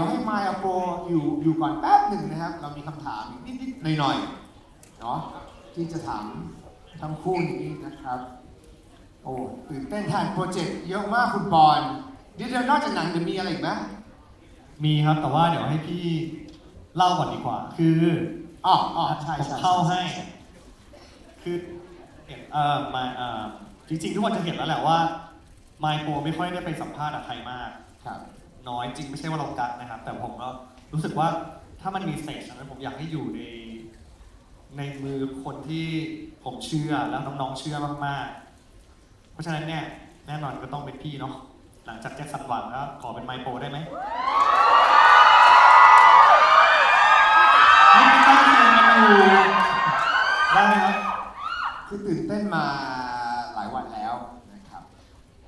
ดี๋ยวให้มายาโปอยู่อยู่ก่อนแป๊บหนึ่งนะครับ เรามีคำถามอีกนิดๆหน่อยๆเนาะที่จะถามทั้งคู่นี้นะครับ โอ้ตื่นเต้นแทนโปรเจกต์เยอะมากคุณบอลเดี๋ยวนอกจากหนังจะมีอะไรอีกไหมมีครับแต่ว่าเดี๋ยวให้พี่เล่าก่อนดีกว่า คืออ๋ออ๋อใช่ผมใช่เข้าให้ คือเห็นเอ่อมาเอ่อจริงๆ ทุกคนจะเห็นแล้วแหละว่าไมโ o ไม่ค่อยได้ไปสัมภาษณ์กับใครมากครับ น้อยจริงไม่ใช่ว่าเรากัดนะครับ แต่ผมก็รู้สึกว่าถ้ามันมีสเตจนั้นผมอยากให้อยู่ในในมือคนที่ผมเชื่อแล้วน้องๆเชื่อมากๆ เพราะฉะนั้นเนี่ยแน่นอนก็ต้องเป็นพี่เนาะหลังจากแจ็คสันหวังแล้วขอเป็นไมโ o ได้ไหมนี่พี่ตั้งเรียนกันอยู่ได้ไหมครับคือตื่นเต้นมาหลายวันแล้วนะครับ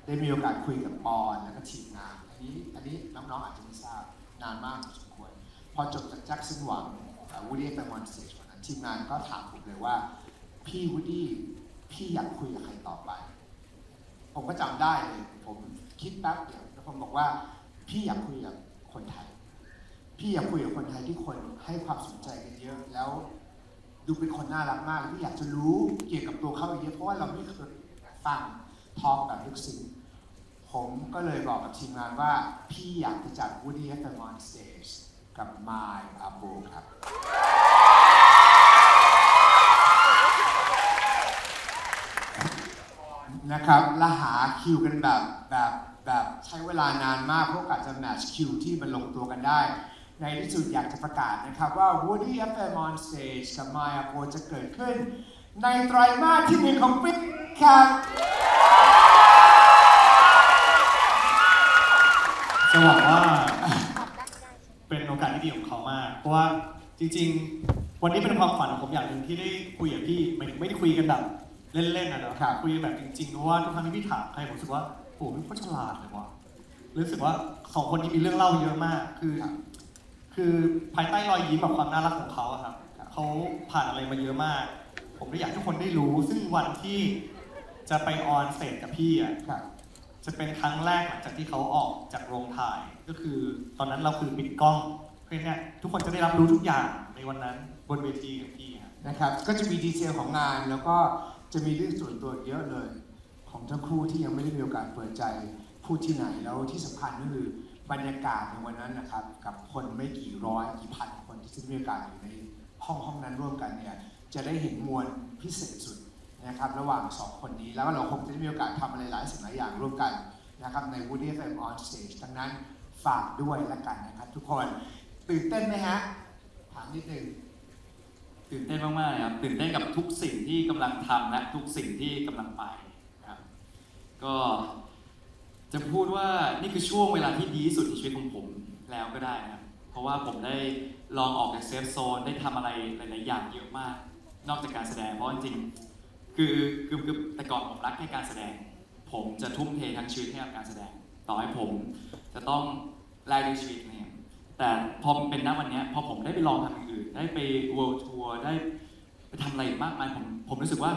ได้มีโอกาสคุยกับปอนแล้วก็ทีมงาน นี้อันนี้น้องๆอาจจะไม่ทราบนานมากพอสมควร พอจบจากแจ็คสันหวัง WoodyFM on Stage วันนั้นทีมงานก็ถามผมเลยว่า พี่วูดดี้พี่อยากคุยกับใครต่อไป ผมก็จำได้เลยผมคิดแป๊บเดียวแล้วผมบอกว่าพี่อยากคุยกับคนไทย พี่อยากคุยกับคนไทยที่คนให้ความสนใจกันเยอะแล้วดูเป็นคนน่ารักมากที่อยากจะรู้เกี่ยวกับตัวเขาเยอะเพราะว่าเราไม่เคยฟังทอล์กแบบลึกซึ้ง ผมก็เลยบอกกับทีมงานว่า พี่อยากจะจัด Woody FM on stage กับ My a b o ครับ นะครับและหาคิวกันแบบแบบแบบใช้เวลานานมากเพราะกว่าจะแมทช์คิวที่มันลงตัวกันได้ ในที่สุดอยากจะประกาศนะครับว่า Woody FM on stage กับ Maya p o จะเกิดขึ้น ในไตรมาสที่หนึ่งของปีครับ จะหวังว่าเป็นโอกาสที่ดีของเขามาก เพราะว่าจริง ๆ วันนี้เป็นความฝันของผมอย่างหนึ่งที่ได้คุยกับพี่หมายถึงไม่ได้คุยกันแบบเล่นๆนะเนาะครับคุยกันแบบจริงๆเพราะว่าทุกครั้งที่พี่ถามใครผมรู้สึกว่าโหพี่โคตรฉลาดเลยว่ะรู้สึกว่าสองคนนี้มีเรื่องเล่าเยอะมากคือครับคือภายใต้รอยยิ้มแบบความน่ารักของเขาอะครับเขาผ่านอะไรมาเยอะมาก ผมก็อยากให้ทุกคนได้รู้ ซึ่งวันที่จะไป on stage กับพี่อะครับ จะเป็นครั้งแรกหลังจากที่เขาออกจากโรงถ่าย ก็คือตอนนั้นเราคือปิดกล้องเพราะฉะนั้นเนี่ยทุกคนจะได้รับรู้ทุกอย่างในวันนั้นบนเวทีกับพี่ครับ นะครับ ก็จะมี detail ของงานแล้วก็จะมีเรื่องส่วนตัวเยอะเลย ของทั้งคู่ที่ยังไม่ได้มีโอกาสเปิดใจพูดที่ไหนแล้วที่สำคัญก็คือบรรยากาศในวันนั้นนะครับ กับคนไม่กี่ร้อยกี่พันคนที่จะมีโอกาสอยู่ในห้องห้องนั้นร่วมกันเนี่ยจะได้เห็นมวลพิเศษสุด นะครับระหว่างสองคนนี้ แล้วเราคงจะได้มีโอกาสทำอะไรหลายสิ่งหลายอย่างร่วมกันนะครับใน Woody FM on stage ทั้งนั้นฝากด้วยละกันนะครับ ทุกคนตื่นเต้นไหมฮะถามนิดนึงตื่นเต้นมากๆเลยครับตื่นเต้นกับทุกสิ่งที่กำลังทำและทุกสิ่งที่กำลังไปครับก็จะพูดว่านี่คือช่วงเวลาที่ดีที่สุดในชีวิตของผมแล้วก็ได้นะครับเพราะว่าผมได้ลองออกจากเซฟโซนได้ทำอะไรหลายๆอย่างเยอะมาก นอกจากการแสดงเพราะจริงๆ คือคือคือแต่ก่อนผมรักแค่การแสดง ผมจะทุ่มเททั้งชีวิตให้กับการแสดง ต่อให้ผมจะต้องแลกด้วยชีวิตเนี่ยแต่พอเป็นณวันนี้พอผมได้ไปลองทำอย่างอื่น ได้ไป world tour ได้ไปทำอะไรอีกมากมายผมผมรู้สึกว่า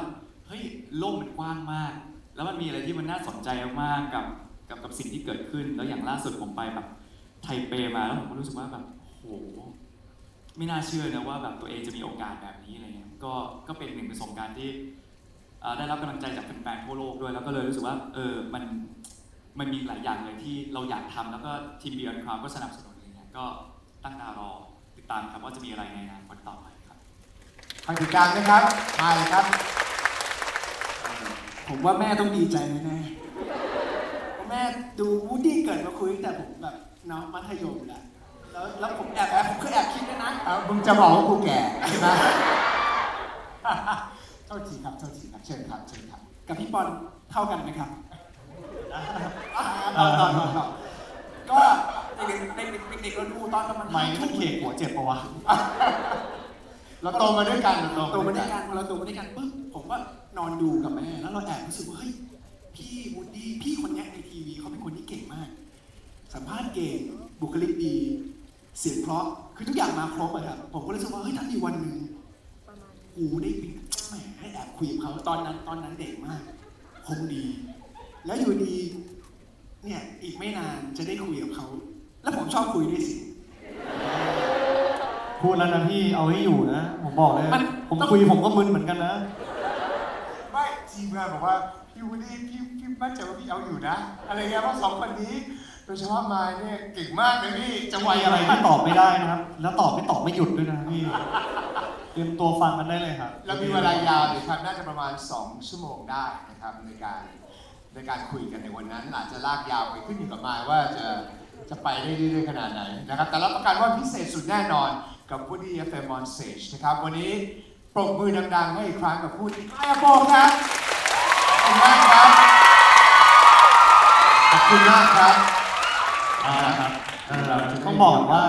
เฮ้ยโลกมันกว้างมาก แล้วมันมีอะไรที่มันน่าสนใจมากๆกับกับกับสิ่งที่เกิดขึ้น แล้วอย่างล่าสุดผมไปแบบไทเปมาแล้วผมก็รู้สึกว่าแบบโหไม่น่าเชื่อนะว่าแบบตัวเองจะมีโอกาสแบบนี้อะไรเงี้ยก็ก็เป็นหนึ่งประสบการณ์ที่ ได้รับกำลังใจจากแฟนๆทั่วโลกด้วย แล้วก็เลยรู้สึกว่าเออมันมันมีหลายอย่างเลยที่เราอยากทำแล้วก็ทีม Beyond Cloud ก็สนับสนุนอะไรเงี้ยก็ตั้งตารอติดตามครับว่าจะมีอะไรในอนาคตต่อไปครับทางติดตามนะครับมาเลยครับ ผมว่าแม่ต้องดีใจแน่ๆเพราะแม่ดูวูดดี้เกิดมาคุยตั้งแต่ผมแบบน้องมัธยมแล้วแล้วแล้วผมแอบแอบผมเคยแอบคิดด้วยนะเอามึงจะบอกว่ากูแก่ใช่ ไหมโทษทีครับโทษทีครับเชิญครับเชิญครับ กับพี่บอลเท่ากันไหมครับเอต่ออต่อต่อต่อก็เด็กๆเด็กๆเด็กๆเราดูตอนประมาณไม่นี่มันเขกหัวเจ็บปะวะเราโตมาด้วยกันเราโตมาด้วยกันพอเราโตมาด้วยกันปุ๊บผมก็นอนดูกับแม่แล้วเราแอบรู้สึกว่าเฮ้ยพี่วูดดี้พี่คนเนี้ยในทีวีเขาเป็นคนที่เก่งมาก สัมภาษณ์เก่งบุคลิกดี เสียงเพราะคือทุกอย่างมาครบอะครับผมก็รู้สึกว่าเฮ้ยถ้ามีวันหนึ่งกูได้ไป แหมให้แอบคุยกับเขาตอนนั้นตอนนั้นเด็กมากคงดี แล้วอยู่ดีเนี่ยอีกไม่นานจะได้คุยกับเขา แล้วผมชอบคุยด้วยสิ พูดแล้วนะพี่เอาให้อยู่นะ ผมบอกเลย มันผมต้อง คุยผมก็มึนเหมือนกันนะ ไม่ทีมงานบอกว่าพี่วูดดี้พี่พี่มั่นใจว่าพี่เอาอยู่นะ อะไรเงี้ยเพราะสองคนนี้ โดยเฉพาะมายเนี่ยเก่งมากเลยพี่จะไวมีอะอะไรไรที่ตอบไม่ได้นะครับ แล้วตอบไม่ตอบไม่หยุดด้วยนะพี่เตรียมตัวฟังกันได้เลยครับเรามีเวลายาวเลยครับน่าจะประมาณ 2 ชั่วโมงได้นะครับในการในการคุยกันในวันนั้น อาจจะลากยาวไปขึ้นอยู่กับมายว่าจะจะไปได้เรื่อยๆขนาดไหนนะครับ แต่รับประกันว่าพิเศษสุดแน่นอนกับ Woody FM on stage นะครับ วันนี้ปรบมือดังๆ ให้อีกครั้งกับผู้ที่ไอ้โปครับขอบคุณมากครับขอบคุณมากครับ เอาละครับเออเราจะได้ต้องบอกก่อนว่า